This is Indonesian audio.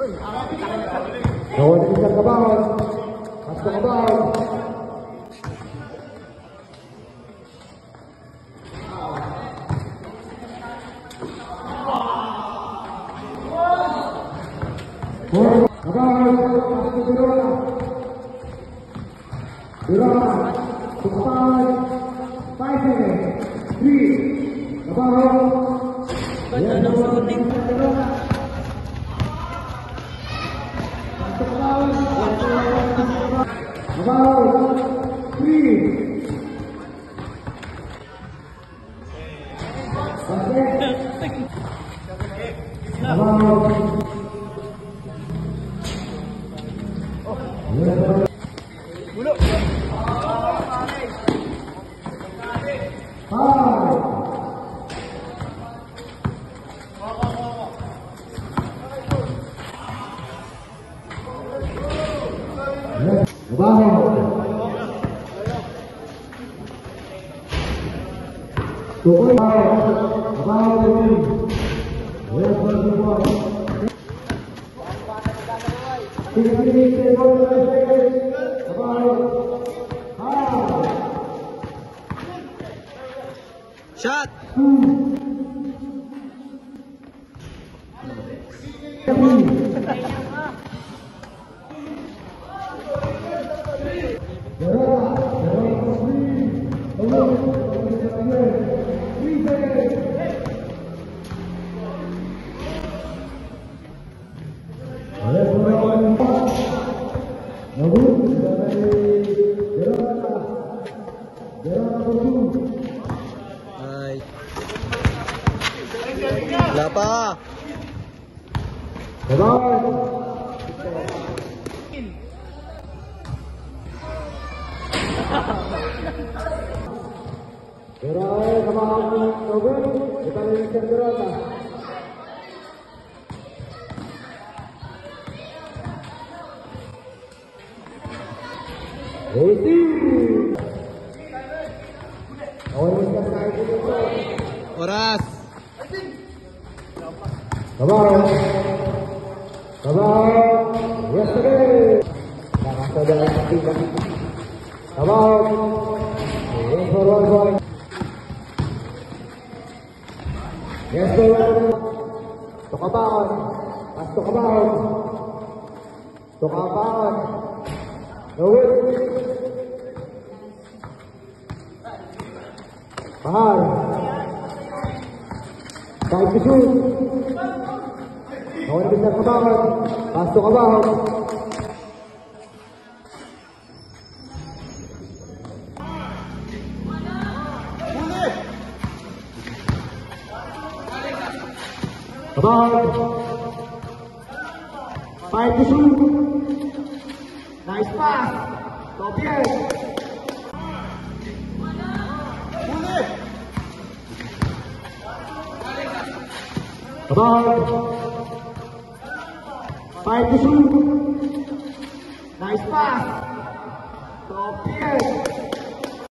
Lawan bisa ke bawah. Masuk ke bawah. Ke bawah. Masuk ke bawah. Dua. Cepat. Five seconds. Three. Ke bawah. Ya, 12 3 Thank you. Tuổi vào, vào đến mình. Hãy subscribe cho kênh Ghiền Mì Gõ Để không bỏ lỡ những video hấp dẫn Mo siya sa akin ito. Oras. Kabaw! Kabaw! Yesterday! Nakasadala ang tiba. Kabaw! Ayan for one point. Yes, sir. Tukabaon. Pas tukabaon. Tukabaon. Gawin. Bahar. Baik kejut. Kawan kita kebangan. Masuk kebangan. Kebangan. Baik kejut. Nice pass. Topi. About five to two. Nice pass. Top so,